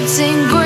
getting